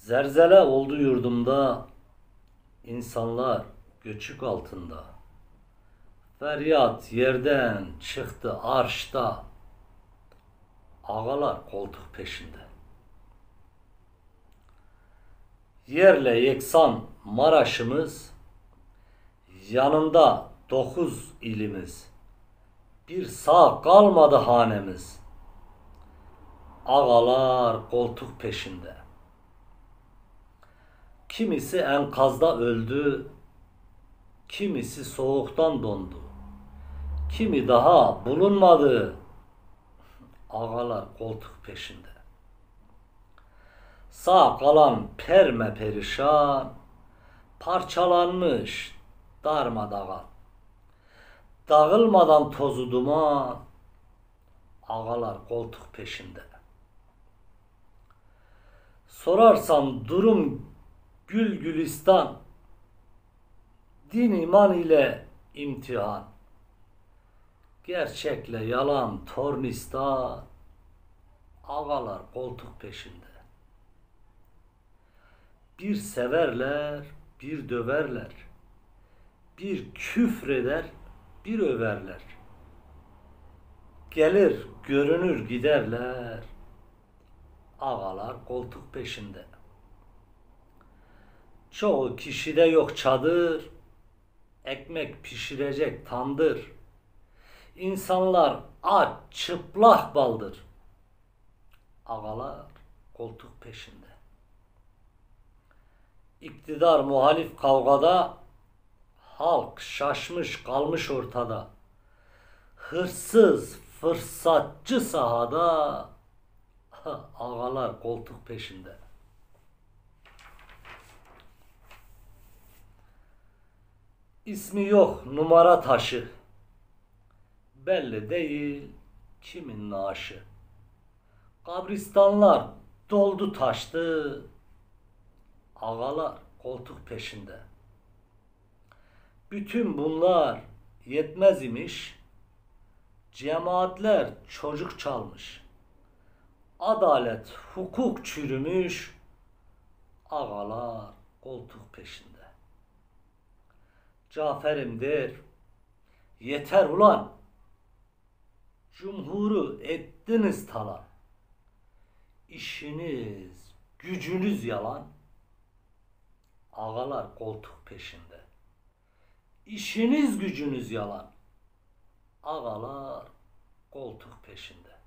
Zerzele oldu yurdumda, insanlar göçük altında. Feryat yerden çıktı arşta, ağalar koltuk peşinde. Yerle yeksan Maraş'ımız, yanında dokuz ilimiz. Bir sağ kalmadı hanemiz. Ağalar koltuk peşinde. Kimisi enkazda öldü, kimisi soğuktan dondu. Kimi daha bulunmadı. Ağalar koltuk peşinde. Sağ kalan perme perişan, parçalanmış darmadağın. Dağılmadan tozu duman, ağalar koltuk peşinde. Sorarsam durum gül gülistan, din iman ile imtihan. Gerçekle yalan tornistan, ağalar koltuk peşinde. Bir severler, bir döverler. Bir küfreder, bir överler. Gelir, görünür giderler. Ağalar koltuk peşinde. Çoğu kişide yok çadır, ekmek pişirecek tandır. İnsanlar aç, çıplak baldır. Ağalar koltuk peşinde. İktidar muhalif kavgada halk şaşmış kalmış ortada. Hırsız, fırsatçı sahada ağalar koltuk peşinde. İsmi yok numara taşı. Belli değil kimin naaşı. Kabristanlar doldu taştı. Ağalar koltuk peşinde. Bütün bunlar yetmez imiş. Cemaatler çocuk çalmış. Adalet, hukuk çürümüş. Ağalar koltuk peşinde. Cafer'im der. Yeter ulan. Cumhuru ettiniz talan. İşiniz, gücünüz yalan. Ağalar koltuk peşinde. İşiniz gücünüz yalan. Ağalar koltuk peşinde.